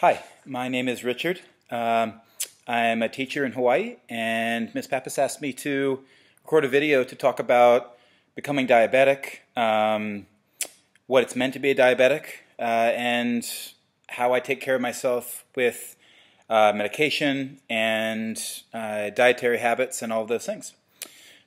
Hi, my name is Richard. Um, I'm a teacher in Hawaii, and Ms. Pappas asked me to record a video to talk about becoming diabetic, um, what it's meant to be a diabetic, uh, and how I take care of myself with uh, medication and uh, dietary habits and all of those things.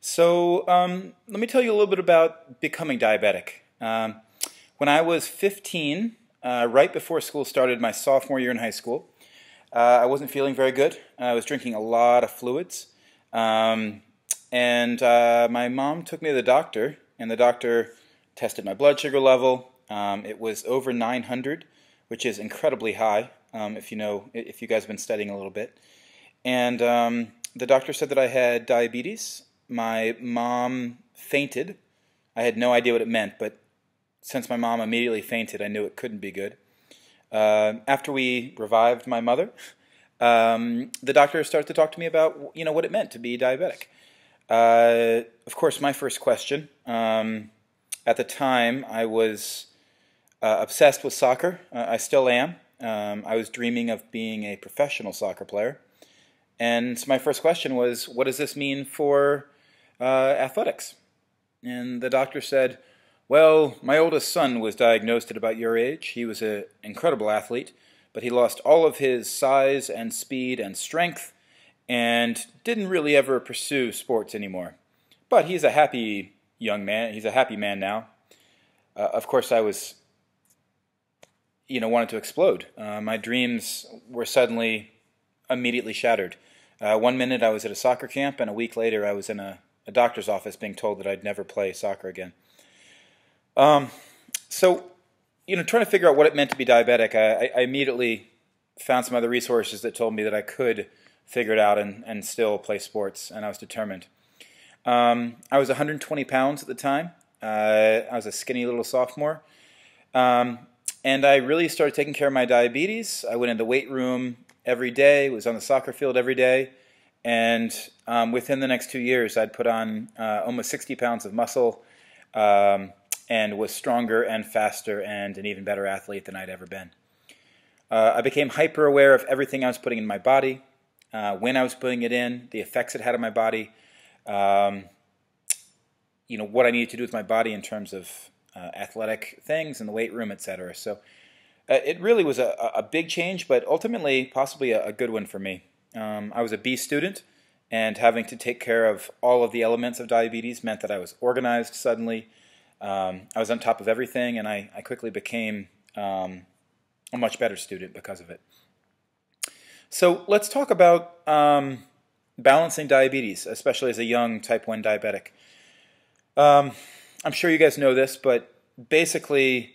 So um, let me tell you a little bit about becoming diabetic. Um, when I was 15, uh, right before school started, my sophomore year in high school, uh, I wasn't feeling very good. I was drinking a lot of fluids. Um, and uh, my mom took me to the doctor, and the doctor tested my blood sugar level. Um, it was over 900, which is incredibly high, um, if you know, if you guys have been studying a little bit. And um, the doctor said that I had diabetes. My mom fainted. I had no idea what it meant, but since my mom immediately fainted, I knew it couldn't be good. Uh, after we revived my mother, um, the doctor started to talk to me about you know what it meant to be diabetic. Uh, of course, my first question um, at the time I was uh, obsessed with soccer. Uh, I still am. Um, I was dreaming of being a professional soccer player, and so my first question was, "What does this mean for uh, athletics?" And the doctor said, well, my oldest son was diagnosed at about your age. He was an incredible athlete, but he lost all of his size and speed and strength and didn't really ever pursue sports anymore. But he's a happy young man. He's a happy man now. Uh, of course, I was, you know, wanted to explode. Uh, my dreams were suddenly immediately shattered. Uh, one minute I was at a soccer camp, and a week later I was in a, a doctor's office being told that I'd never play soccer again. Um, so, you know, trying to figure out what it meant to be diabetic, I, I, immediately found some other resources that told me that I could figure it out and, and still play sports, and I was determined. Um, I was 120 pounds at the time. Uh, I was a skinny little sophomore. Um, and I really started taking care of my diabetes. I went in the weight room every day, was on the soccer field every day, and um, within the next two years, I'd put on uh, almost 60 pounds of muscle. Um, and was stronger and faster and an even better athlete than I'd ever been. Uh, I became hyper aware of everything I was putting in my body, uh, when I was putting it in, the effects it had on my body, um, you know, what I needed to do with my body in terms of uh, athletic things in the weight room, etc. So uh, it really was a, a, big change, but ultimately possibly a, a good one for me. Um, I was a B student, and having to take care of all of the elements of diabetes meant that I was organized suddenly. Um, I was on top of everything, and I, I quickly became um, a much better student because of it. So let's talk about um, balancing diabetes, especially as a young type 1 diabetic. Um, I'm sure you guys know this, but basically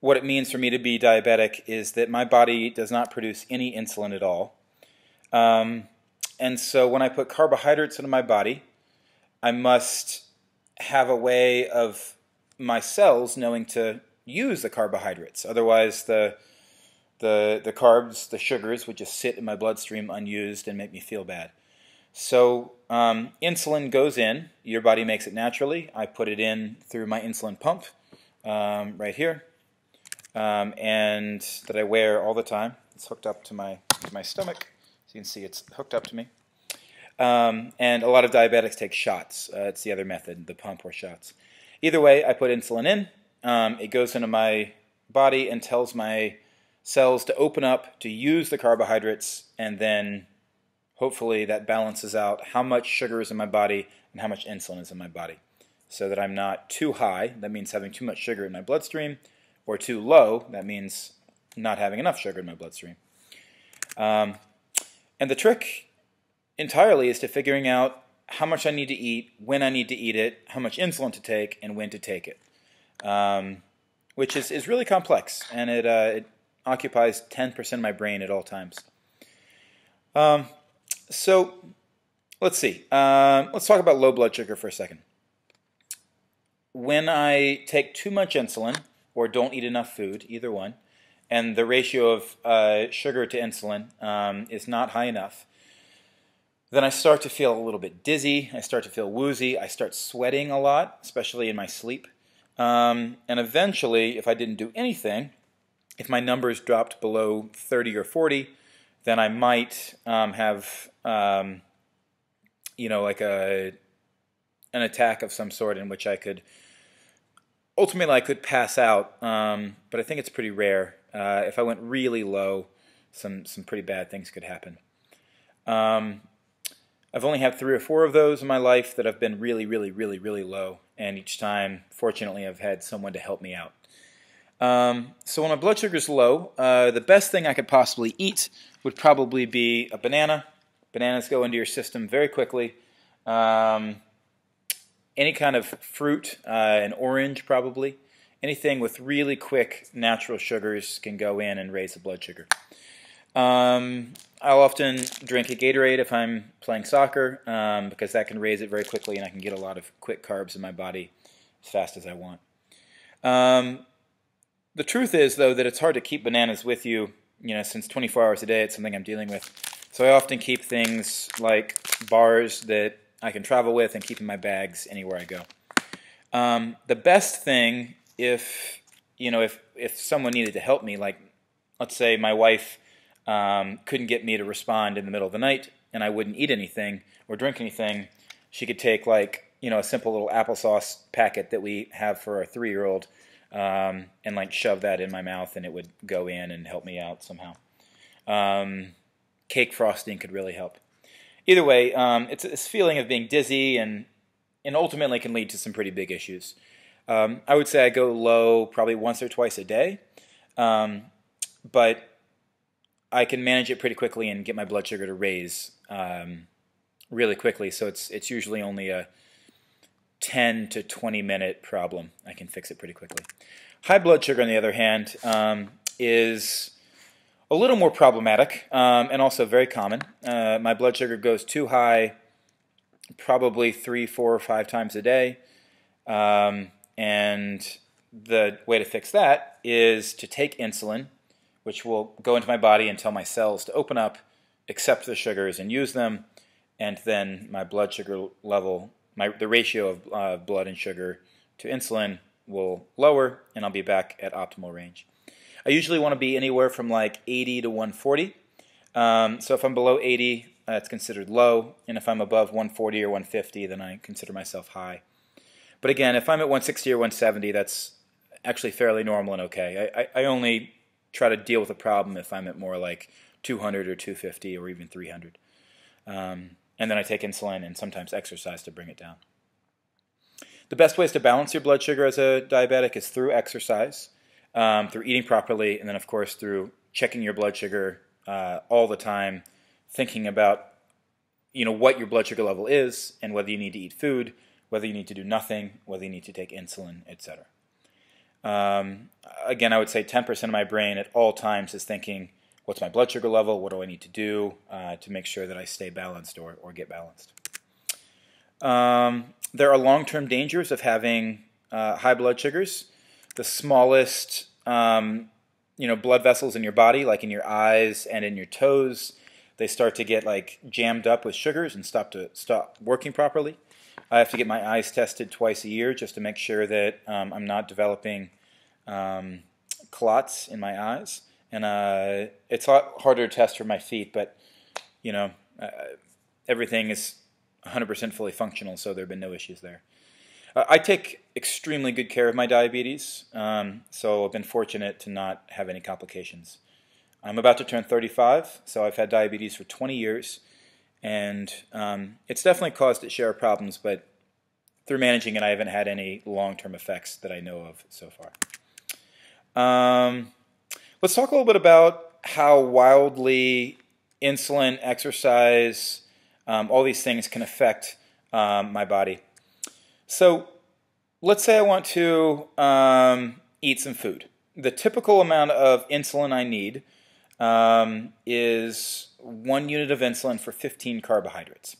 what it means for me to be diabetic is that my body does not produce any insulin at all. Um, and so when I put carbohydrates into my body, I must have a way of my cells knowing to use the carbohydrates. Otherwise, the the the carbs, the sugars, would just sit in my bloodstream unused and make me feel bad. So um, insulin goes in. Your body makes it naturally. I put it in through my insulin pump um, right here, um, and that I wear all the time. It's hooked up to my to my stomach. So you can see it's hooked up to me. Um, and a lot of diabetics take shots. Uh, it's the other method, the pump or shots. Either way, I put insulin in. Um, it goes into my body and tells my cells to open up to use the carbohydrates, and then hopefully that balances out how much sugar is in my body and how much insulin is in my body. So that I'm not too high, that means having too much sugar in my bloodstream, or too low, that means not having enough sugar in my bloodstream. Um, and the trick entirely is to figuring out how much I need to eat, when I need to eat it, how much insulin to take, and when to take it, um, which is, is really complex, and it, uh, it occupies 10% of my brain at all times. Um, so let's see. Um, let's talk about low blood sugar for a second. When I take too much insulin or don't eat enough food, either one, and the ratio of uh, sugar to insulin um, is not high enough, then I start to feel a little bit dizzy. I start to feel woozy. I start sweating a lot, especially in my sleep. Um, and eventually, if I didn't do anything, if my numbers dropped below 30 or 40, then I might um, have, um, you know, like a an attack of some sort in which I could ultimately I could pass out. Um, but I think it's pretty rare. Uh, if I went really low, some some pretty bad things could happen. Um, I've only had three or four of those in my life that have been really, really, really, really low, and each time, fortunately, I've had someone to help me out. Um, so when my blood sugar is low, uh, the best thing I could possibly eat would probably be a banana. Bananas go into your system very quickly. Um, any kind of fruit, uh, an orange probably. Anything with really quick natural sugars can go in and raise the blood sugar. Um, I'll often drink a Gatorade if I'm playing soccer um, because that can raise it very quickly and I can get a lot of quick carbs in my body as fast as I want. Um, the truth is, though, that it's hard to keep bananas with you, you know, since 24 hours a day it's something I'm dealing with. So I often keep things like bars that I can travel with and keep in my bags anywhere I go. Um, the best thing if, you know, if, if someone needed to help me, like let's say my wife um, couldn't get me to respond in the middle of the night and I wouldn't eat anything or drink anything, she could take like you know a simple little applesauce packet that we have for our three-year-old um, and like shove that in my mouth and it would go in and help me out somehow. Um, cake frosting could really help. Either way, um, it's this feeling of being dizzy and and ultimately can lead to some pretty big issues. Um, I would say I go low probably once or twice a day, um, but I can manage it pretty quickly and get my blood sugar to raise um, really quickly. So it's it's usually only a 10 to 20 minute problem. I can fix it pretty quickly. High blood sugar, on the other hand, um, is a little more problematic um, and also very common. Uh, my blood sugar goes too high probably three, four, or five times a day. Um, and the way to fix that is to take insulin which will go into my body and tell my cells to open up, accept the sugars and use them, and then my blood sugar level, my, the ratio of uh, blood and sugar to insulin will lower, and I'll be back at optimal range. I usually want to be anywhere from like 80 to 140. Um, so if I'm below 80, that's considered low, and if I'm above 140 or 150, then I consider myself high. But again, if I'm at 160 or 170, that's actually fairly normal and okay. I, I, I only try to deal with a problem if I'm at more like 200 or 250 or even 300. Um, and then I take insulin and sometimes exercise to bring it down. The best ways to balance your blood sugar as a diabetic is through exercise, um, through eating properly, and then, of course, through checking your blood sugar uh, all the time, thinking about you know what your blood sugar level is and whether you need to eat food, whether you need to do nothing, whether you need to take insulin, etc. Um, again, I would say 10% of my brain at all times is thinking, what's my blood sugar level? What do I need to do uh, to make sure that I stay balanced or, or get balanced? Um, there are long-term dangers of having uh, high blood sugars. The smallest um, you know, blood vessels in your body, like in your eyes and in your toes, they start to get like jammed up with sugars and stop to stop working properly. I have to get my eyes tested twice a year just to make sure that um, I'm not developing um, clots in my eyes. And uh, it's a lot harder to test for my feet, but you know, uh, everything is 100% fully functional, so there have been no issues there. Uh, I take extremely good care of my diabetes, um, so I've been fortunate to not have any complications. I'm about to turn 35, so I've had diabetes for 20 years and um, it's definitely caused its share of problems, but through managing it, I haven't had any long-term effects that I know of so far. Um, let's talk a little bit about how wildly insulin, exercise, um, all these things can affect um, my body. So let's say I want to um, eat some food. The typical amount of insulin I need um, is one unit of insulin for 15 carbohydrates.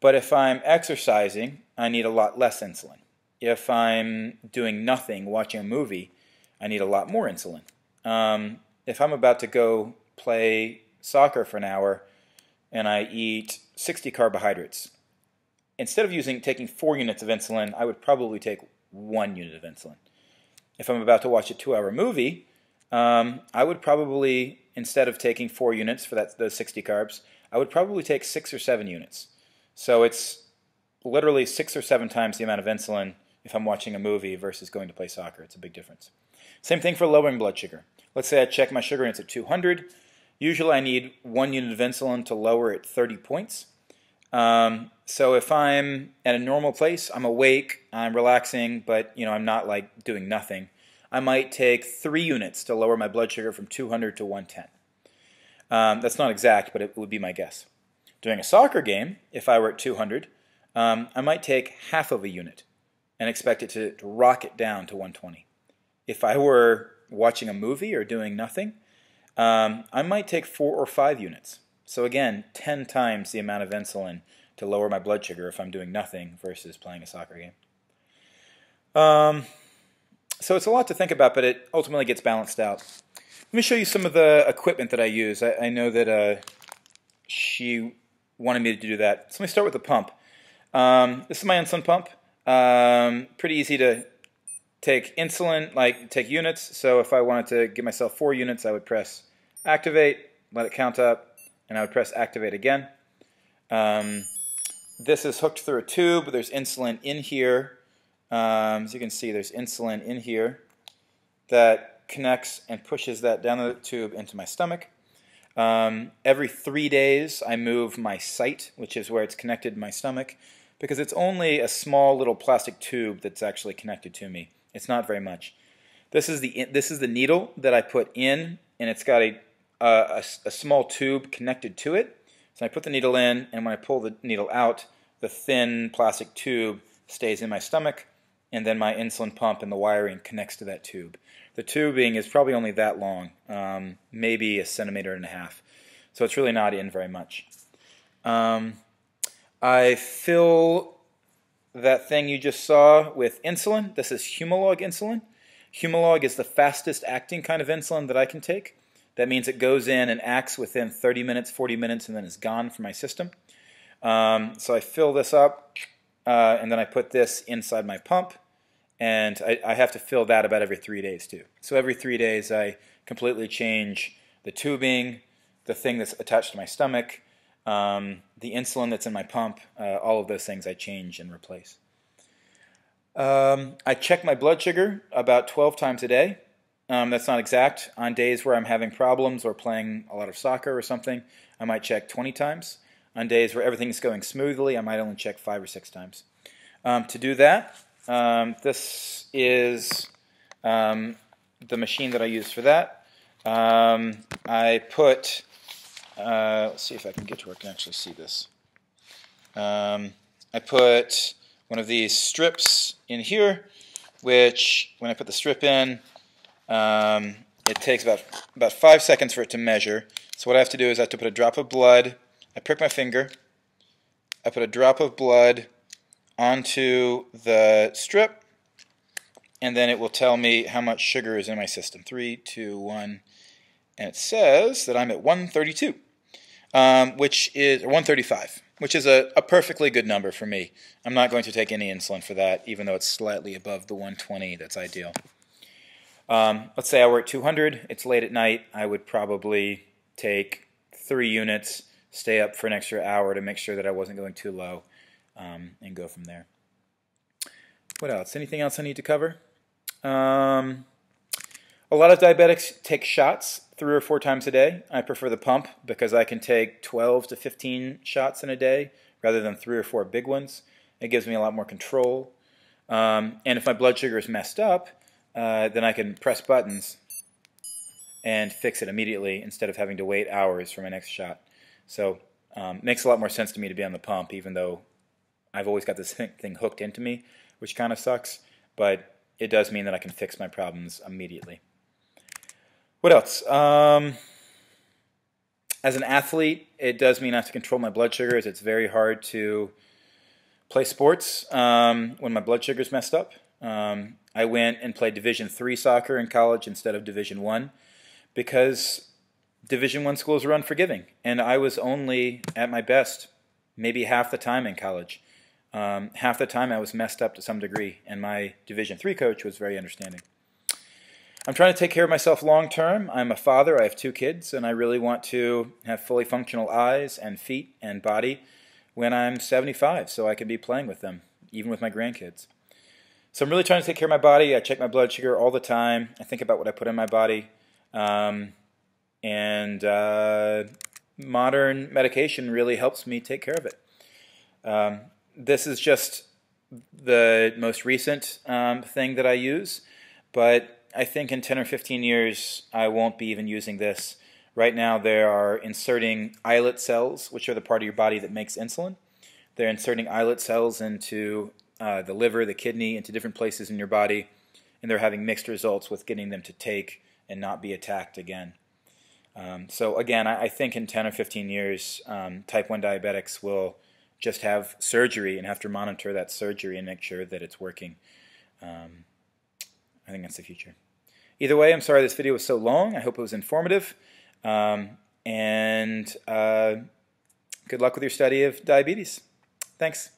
But if I'm exercising, I need a lot less insulin. If I'm doing nothing, watching a movie, I need a lot more insulin. Um, if I'm about to go play soccer for an hour and I eat 60 carbohydrates, instead of using taking four units of insulin, I would probably take one unit of insulin. If I'm about to watch a two-hour movie, um, I would probably, instead of taking four units for that those 60 carbs, I would probably take six or seven units. So it's literally six or seven times the amount of insulin if I'm watching a movie versus going to play soccer. It's a big difference. Same thing for lowering blood sugar. Let's say I check my sugar and it's at 200. Usually I need one unit of insulin to lower it 30 points. Um, so if I'm at a normal place, I'm awake, I'm relaxing, but you know I'm not like doing nothing. I might take three units to lower my blood sugar from 200 to 110. Um, that's not exact, but it would be my guess. During a soccer game, if I were at 200, um, I might take half of a unit and expect it to, to rocket down to 120. If I were watching a movie or doing nothing, um, I might take four or five units. So again, 10 times the amount of insulin to lower my blood sugar if I'm doing nothing versus playing a soccer game. Um, so it's a lot to think about, but it ultimately gets balanced out. Let me show you some of the equipment that I use. I, I know that uh, she wanted me to do that. So let me start with the pump. Um, this is my insulin pump. Um, pretty easy to take insulin, like take units. So if I wanted to give myself four units, I would press activate, let it count up, and I would press activate again. Um, this is hooked through a tube. There's insulin in here. Um, as you can see, there's insulin in here that connects and pushes that down the tube into my stomach. Um, every three days, I move my site, which is where it's connected to my stomach, because it's only a small little plastic tube that's actually connected to me. It's not very much. This is the this is the needle that I put in, and it's got a, a, a small tube connected to it. So I put the needle in, and when I pull the needle out, the thin plastic tube stays in my stomach, and then my insulin pump and the wiring connects to that tube. The tubing is probably only that long, um, maybe a centimeter and a half. So it's really not in very much. Um, I fill that thing you just saw with insulin. This is Humalog insulin. Humalog is the fastest acting kind of insulin that I can take. That means it goes in and acts within 30 minutes, 40 minutes, and then is gone from my system. Um, so I fill this up, uh, and then I put this inside my pump, and I, I, have to fill that about every three days too. So every three days I completely change the tubing, the thing that's attached to my stomach, um, the insulin that's in my pump, uh, all of those things I change and replace. Um, I check my blood sugar about 12 times a day. Um, that's not exact. On days where I'm having problems or playing a lot of soccer or something, I might check 20 times. On days where everything's going smoothly, I might only check five or six times. Um, to do that, um, this is um, the machine that I use for that. I put uh, let's see if I can get to where I can actually see this. Um, I put one of these strips in here, which when I put the strip in, um, it takes about about five seconds for it to measure. So what I have to do is I have to put a drop of blood. I prick my finger. I put a drop of blood onto the strip, and then it will tell me how much sugar is in my system. Three, two, one, and it says that I'm at 132 um, which is 135, which is a, a perfectly good number for me. I'm not going to take any insulin for that, even though it's slightly above the 120 that's ideal. Um, let's say I were at 200, it's late at night, I would probably take three units, stay up for an extra hour to make sure that I wasn't going too low, um, and go from there. What else? Anything else I need to cover? Um, a lot of diabetics take shots three or four times a day. I prefer the pump because I can take 12 to 15 shots in a day rather than three or four big ones. It gives me a lot more control. Um, and if my blood sugar is messed up, uh, then I can press buttons and fix it immediately instead of having to wait hours for my next shot. So um, makes a lot more sense to me to be on the pump, even though I've always got this thing hooked into me, which kind of sucks. But it does mean that I can fix my problems immediately. What else? Um, as an athlete, it does mean I have to control my blood sugars. It's very hard to play sports um, when my blood sugar's messed up. Um, I went and played Division three soccer in college instead of Division one because Division one schools are unforgiving, and I was only at my best maybe half the time in college. Um, half the time I was messed up to some degree, and my Division three coach was very understanding. I'm trying to take care of myself long term. I'm a father, I have two kids, and I really want to have fully functional eyes and feet and body when I'm 75 so I can be playing with them, even with my grandkids. So I'm really trying to take care of my body. I check my blood sugar all the time. I think about what I put in my body. Um, and uh, modern medication really helps me take care of it. Um, this is just the most recent um, thing that I use, but I think in 10 or 15 years, I won't be even using this. Right now, they are inserting islet cells, which are the part of your body that makes insulin. They're inserting islet cells into uh, the liver, the kidney, into different places in your body, and they're having mixed results with getting them to take and not be attacked again. Um, so again, I, I, think in 10 or 15 years, um, type 1 diabetics will just have surgery and have to monitor that surgery and make sure that it's working. Um, I think that's the future. Either way, I'm sorry this video was so long. I hope it was informative. Um, and uh, good luck with your study of diabetes. Thanks.